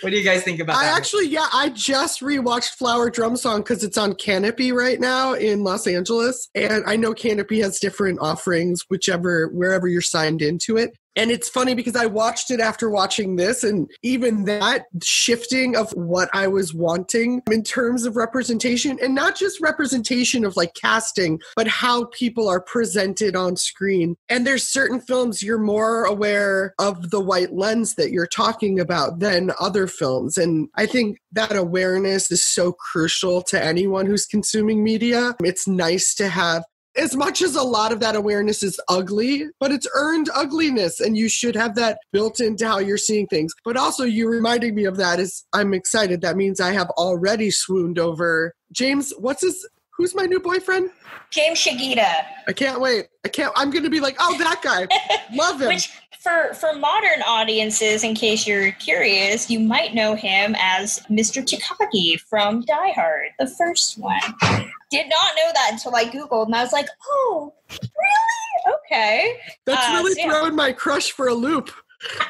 what do you guys think about I that? actually, yeah, I just rewatched Flower Drum Song because it's on Kanopy right now in Los Angeles. And I know Kanopy has different offerings, whichever, wherever you're signed into it. And it's funny because I watched it after watching this, and even that shifting of what I was wanting in terms of representation, and not just representation of like casting, but how people are presented on screen. And there's certain films you're more aware of the white lens that you're talking about than other films. And I think that awareness is so crucial to anyone who's consuming media. It's nice to have as much as a lot of that awareness is ugly, but it's earned ugliness, and you should have that built into how you're seeing things. But also, you reminding me of that is I'm excited. That means I have already swooned over James. What's his? Who's my new boyfriend? James Shigeta. I can't wait. I can't. I'm going to be like, oh, that guy. *laughs* Love him. Which for for modern audiences, in case you're curious, you might know him as Mr. Takagi from Die Hard, the first one. Did not know that until I googled, and I was like, oh, really? Okay. That's uh, really so, throwing yeah. my crush for a loop.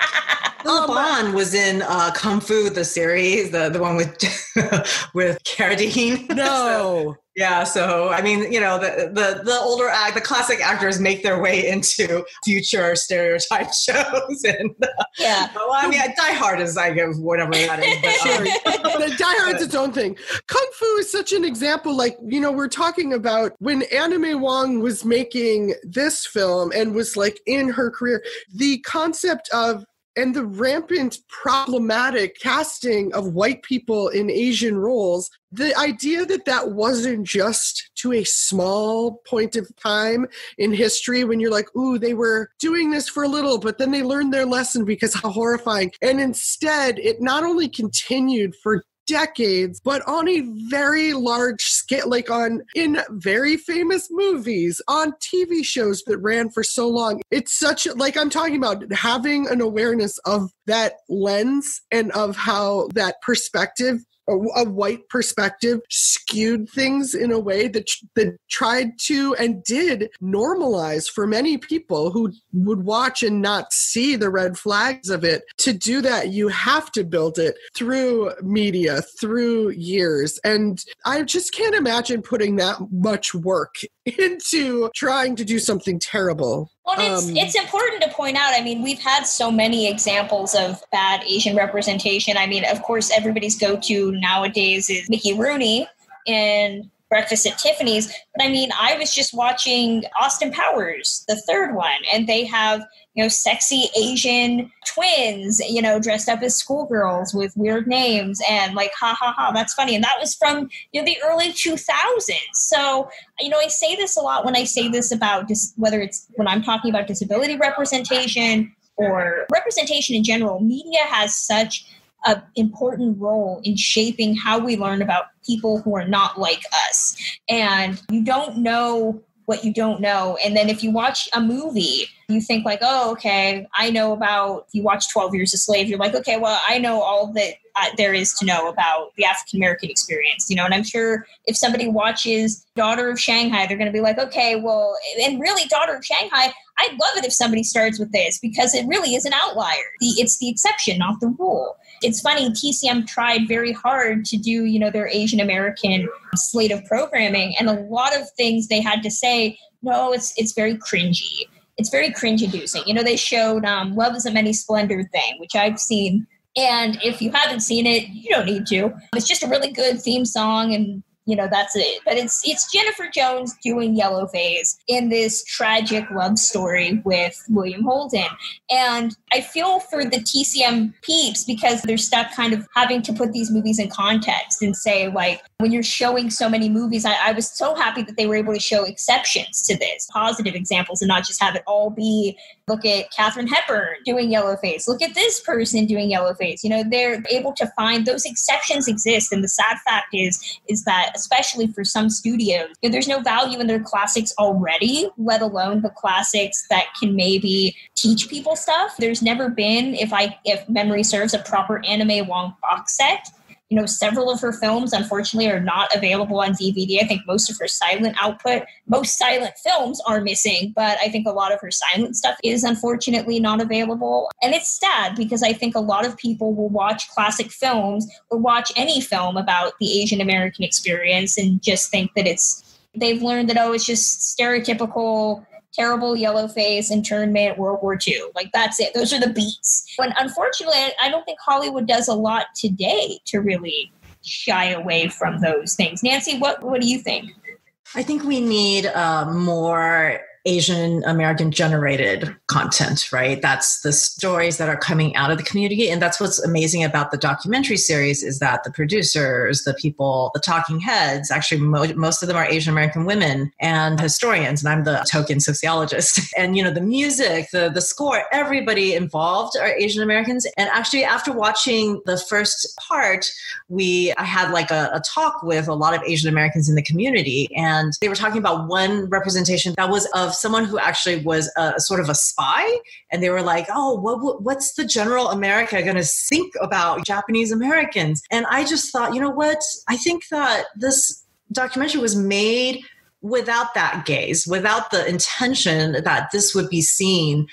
*laughs* Bill Bond was in uh, Kung Fu, the series, the the one with *laughs* with Carradine. *laughs* No. so, yeah, so I mean, you know, the the the older act, the classic actors make their way into future stereotype *laughs* shows, and uh, yeah. Well, I mean, Die Hard is like whatever that is. But, um, Die Hard's its own thing. Kung Fu is such an example. Like you know, we're talking about when Anna May Wong was making this film and was like in her career, the concept of and the rampant problematic casting of white people in Asian roles, the idea that that wasn't just to a small point of time in history when you're like, ooh, they were doing this for a little, but then they learned their lesson because how horrifying. And instead, it not only continued for decades, but on a very large scale, like on in very famous movies, on TV shows that ran for so long. It's such like I'm talking about having an awareness of that lens and of how that perspective a, white perspective skewed things in a way that that tried to and did normalize for many people who would watch and not see the red flags of it. To do that you have to build it through media through years. And i just can't imagine putting that much work *laughs* into trying to do something terrible well, it's um, it's important to point out. I mean, we've had so many examples of bad Asian representation. I mean, of course, everybody's go-to nowadays is Mickey Rooney, in Breakfast at Tiffany's. But I mean, I was just watching Austin Powers, the third one, and they have, you know, sexy Asian twins, you know, dressed up as schoolgirls with weird names and like, ha ha ha, that's funny. And that was from, you know, the early 2000s. So, you know, I say this a lot when I say this about dis- whether it's when I'm talking about disability representation or representation in general, media has such an important role in shaping how we learn about people who are not like us. And you don't know what you don't know. And then if you watch a movie, you think like, oh, okay, I know about. You watch Twelve Years a Slave, you're like, okay, well, I know all that uh, there is to know about the African American experience, you know. And I'm sure if somebody watches Daughter of Shanghai, they're going to be like, okay, well, and really, Daughter of Shanghai, I'd love it if somebody starts with this because it really is an outlier. The, it's the exception, not the rule it's funny tcm tried very hard to do you know their asian american slate of programming and a lot of things they had to say no it's it's very cringy. It's very cringe inducing you know they showed um, love is a many splendor thing which i've seen and if you haven't seen it you don't need to. It's just a really good theme song and you know that's it. But it's it's jennifer jones doing yellowface in this tragic love story with william holden. And i feel for the tcm peeps because they're stuck kind of having to put these movies in context and say like when you're showing so many movies I, I was so happy that they were able to show exceptions to this positive examples and not just have it all be look at katharine hepburn doing yellowface look at this person doing yellowface you know they're able to find those exceptions exist and the sad fact is is that especially for some studios, you know, there's no value in their classics already, let alone the classics that can maybe teach people stuff. There's never been, if I if memory serves, a proper Anna May Wong box set you know, several of her films, unfortunately, are not available on DVD. I think most of her silent output, most silent films are missing, but I think a lot of her silent stuff is unfortunately not available. And it's sad because I think a lot of people will watch classic films or watch any film about the Asian American experience and just think that it's, they've learned that, oh, it's just stereotypical terrible yellow face internment World War II. Like that's it. Those are the beats. But unfortunately, I don't think Hollywood does a lot today to really shy away from those things. Nancy, what what do you think? I think we need uh, more Asian American generated content, right? That's the stories that are coming out of the community. And that's what's amazing about the documentary series is that the producers, the people, the talking heads, actually, mo- most of them are Asian American women and historians. And I'm the token sociologist. *laughs* And, you know, the music, the, the score, everybody involved are Asian Americans. And actually, after watching the first part, we, I had like a, a talk with a lot of Asian Americans in the community. And they were talking about one representation that was of of someone who actually was a sort of a spy, and they were like, "Oh, what, what's the general America going to think about Japanese Americans?" And I just thought, you know what? I think that this documentary was made without that gaze, without the intention that this would be seen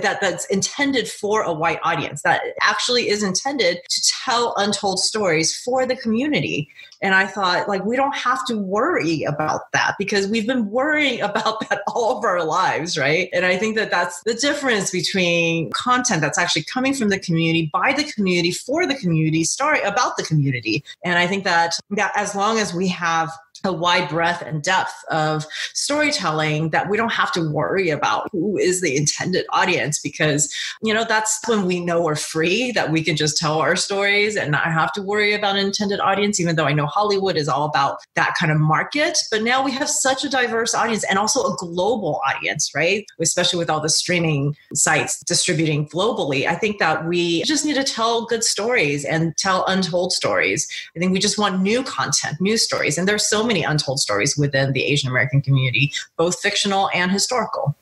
that that's intended for a white audience that actually is intended to tell untold stories for the community and I thought, like, we don't have to worry about that because we've been worrying *laughs* about that all of our lives, right? And I think that that's the difference between content that's actually coming from the community, by the community, for the community, story about the community. And I think that, that as long as we have a wide breadth and depth of storytelling that we don't have to worry about who is the intended audience because you know that's when we know we're free that we can just tell our stories and not have to worry about an intended audience even though i know hollywood is all about that kind of market. But now we have such a diverse audience and also a global audience right? Especially with all the streaming sites distributing globally. I think that we just need to tell good stories and tell untold stories. I think we just want new content new stories. And there's so many untold stories within the Asian American community, both fictional and historical.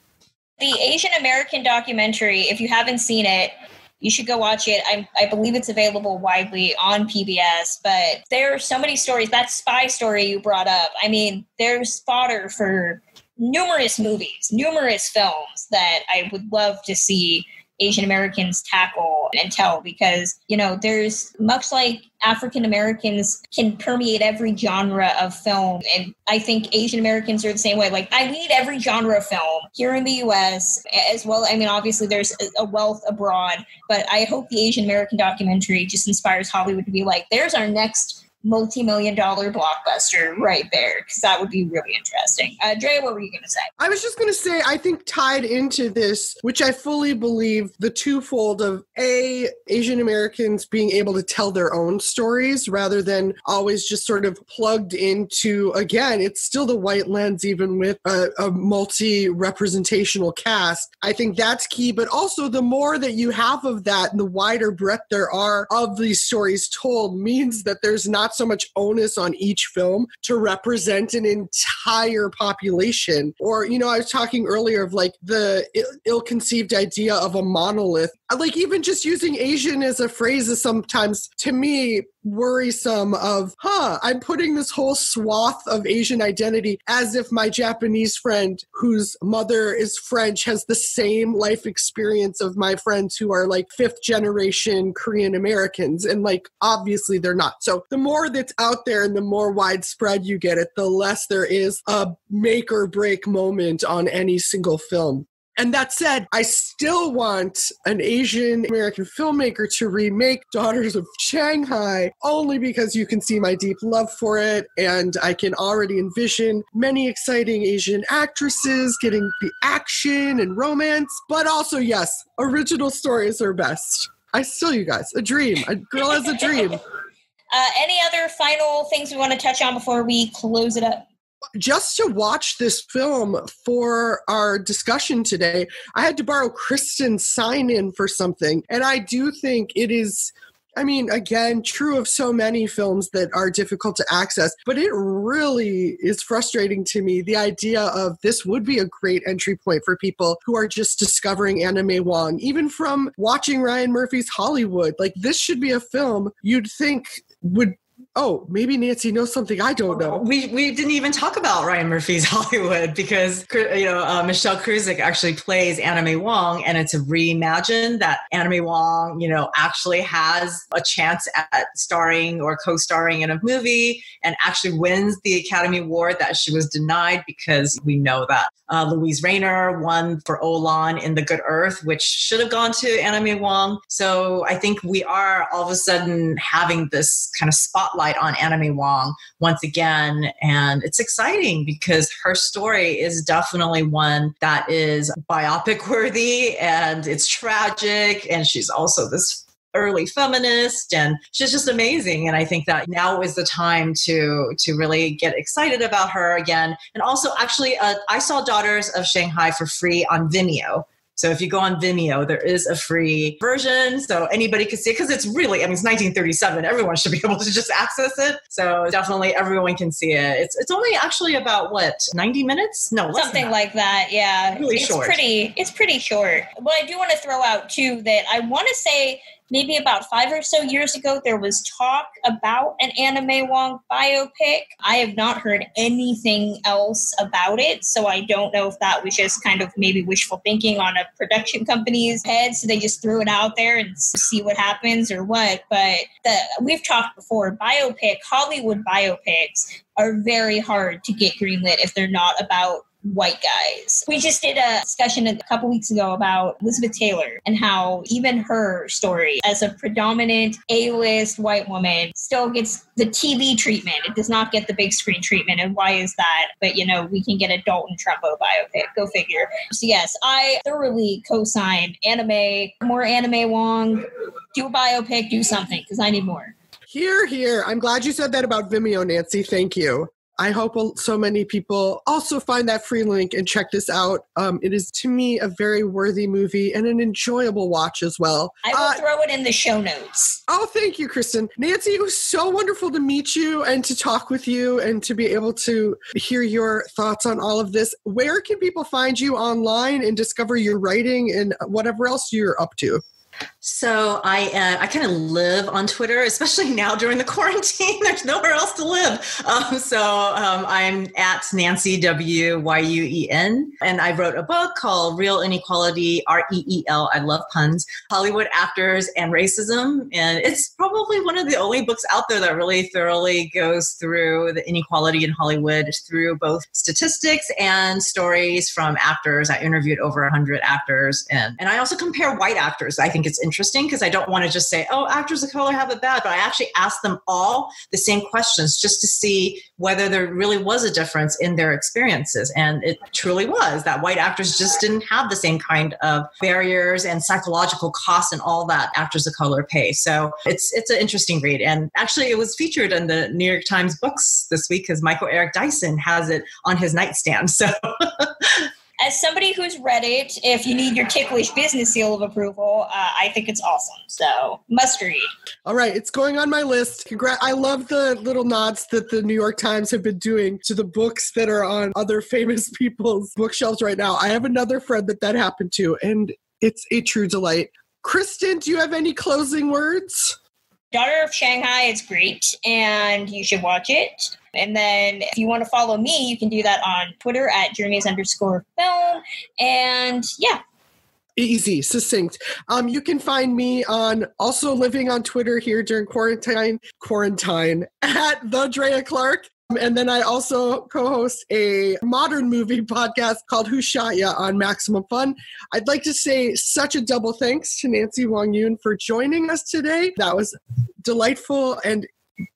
The Asian American documentary, if you haven't seen it, you should go watch it. I, I, believe it's available widely on PBS, but there are so many stories. That spy story you brought up, I mean, there's fodder for numerous movies, numerous films that I would love to see Asian Americans tackle and tell because, you know, there's much like African Americans can permeate every genre of film. And I think Asian Americans are the same way. Like, I need every genre of film here in the US as well. I mean, obviously, there's a wealth abroad, but I hope the Asian American documentary just inspires Hollywood to be like, there's our next multi-million dollar blockbuster right there because that would be really interesting. Uh, Drea, what were you going to say? I was just going to say, I think tied into this, which I fully believe, the twofold of a Asian Americans being able to tell their own stories rather than always just sort of plugged into. Again, it's still the white lens, even with a, a multi representational cast. I think that's key, but also the more that you have of that, and the wider breadth there are of these stories told, means that there's not so much onus on each film to represent an entire population. Or, you know, I was talking earlier of like the ill conceived idea of a monolith. Like, even just using Asian as a phrase is sometimes, to me, worrisome of, huh, I'm putting this whole swath of Asian identity as if my Japanese friend whose mother is French has the same life experience of my friends who are like fifth generation Korean Americans. And like, obviously they're not. So the more that's out there and the more widespread you get it, the less there is a make or break moment on any single film. And that said, I still want an Asian American filmmaker to remake Daughters of Shanghai only because you can see my deep love for it. And I can already envision many exciting Asian actresses getting the action and romance. But also, yes, original stories are best. I still, you guys, a dream. A girl has a dream. Uh, any other final things we want to touch on before we close it up? Just to watch this film for our discussion today, I had to borrow Kristen's sign in for something. And I do think it is. I mean, again, true of so many films that are difficult to access, but it really is frustrating to me the idea of this would be a great entry point for people who are just discovering Anna May Wong, even from watching Ryan Murphy's Hollywood. Like, this should be a film you'd think would oh, maybe Nancy knows something I don't know. We we didn't even talk about Ryan Murphy's *laughs* Hollywood because you know uh, Michelle Krusiec actually plays May Wong, and it's a reimagine that May Wong, you know, actually has a chance at starring or co-starring in a movie, and actually wins the Academy Award that she was denied because we know that uh, Luise Rainer won for Olan in The Good Earth, which should have gone to May Wong. So I think we are all of a sudden having this kind of spotlight on Anna May Wong once again. And it's exciting because her story is definitely one that is biopic worthy and it's tragic. And she's also this early feminist and she's just amazing and i think that now is the time to to really get excited about her again and also actually uh, i saw daughters of shanghai for free on vimeo so if you go on Vimeo, there is a free version, so anybody can see it because it's really, I mean, it's 1937. Everyone should be *laughs* able to just access it. So definitely everyone can see it. It's it's only actually about what 90 minutes? No, something that. like that. Yeah, really it's short. pretty. It's pretty short. But I do want to throw out too that I want to say maybe about five or so years ago, there was talk about an Anna May Wong biopic. I have not heard anything else about it, so I don't know if that was just kind of maybe wishful thinking on a production company's head, so they just threw it out there and see what happens or what. But the, we've talked before, biopic, Hollywood biopics are very hard to get greenlit if they're not about white guys. We just did a discussion a couple weeks ago about Elizabeth Taylor and how even her story as a predominant A-list white woman still gets the TV treatment. It does not get the big screen treatment. And why is that? But you know, we can get a Dalton Trumbo biopic. Go figure. So yes, I thoroughly co-sign Anna May, more Anna May Wong, do a biopic, do something, because I need more. Here, here. I'm glad you said that about Vimeo, Nancy. Thank you. I hope so many people also find that free link and check this out. Um, it is, to me, a very worthy movie and an enjoyable watch as well. I will uh, throw it in the show notes. Oh, thank you, Kristen. Nancy, it was so wonderful to meet you and to talk with you and to be able to hear your thoughts on all of this. Where can people find you online and discover your writing and whatever else you're up to? So I uh, I kind of live on Twitter, especially *laughs* now during the quarantine. *laughs* There's nowhere else to live. Um, so um, I'm at Nancy W Y U E N, and I wrote a book called Reel Inequality R E E L. I love puns. Hollywood actors and racism, and it's probably one of the only books out there that really thoroughly goes through the inequality in Hollywood through both statistics and stories from actors. I interviewed over 100 actors, and and I also compare white actors. I think think it's interesting because I don't want to just say, oh, actors of color have it bad, but I actually ask them all the same questions just to see whether there really was a difference in their experiences. And it truly was that white actors just didn't have the same kind of barriers and psychological costs and all that actors of color pay. So it's it's an interesting read. And actually it was featured in the New York Times books this week because Michael Eric Dyson has it on his nightstand. *laughs* So as somebody who's read it, if you need your ticklish business seal of approval, uh, I think it's awesome. So must read. All right, it's going on my list. Congrats! I love the little nods that the New York Times have been doing to the books that are on other famous *laughs* people's bookshelves right now. I have another friend that that happened to, and it's a true delight. Kristen, do you have any closing words? Daughter of Shanghai is great, and you should watch it. And then if you want to follow me, you can do that on Twitter at journeys underscore film. And yeah. Easy, succinct. Um, you can find me on also living on Twitter here during quarantine, quarantine *laughs* at the Drea Clark. And then I also co host a modern movie *laughs* podcast called Who Shot Ya on Maximum Fun. I'd like to say such a double thanks to Nancy Wong Yuen for joining us today. That was delightful and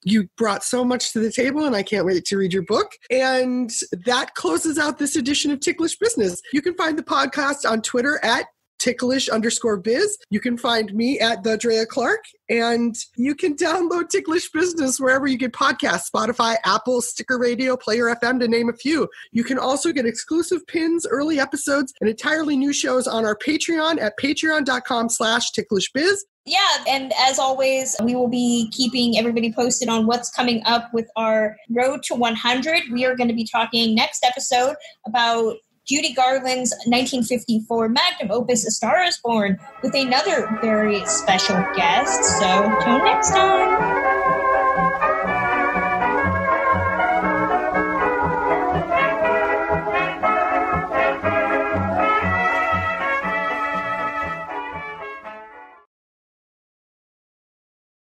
you brought so much to the table and I can't wait to read your book. And that closes out this edition of Ticklish Business. You can find the podcast on Twitter at ticklish underscore biz. You can find me at the Drea Clark and you can download Ticklish Business wherever you get podcasts, Spotify, Apple, Stitcher Radio, Player FM to name a few. You can also get exclusive pins, early episodes, and entirely new shows on our Patreon at patreon.com slash ticklishbiz yeah, and as always, we will be keeping everybody posted on what's coming up with our Road to 100. We are going to be talking next episode about Judy Garland's 1954 magnum opus, A Star is Born, with another very special guest. So, until next time.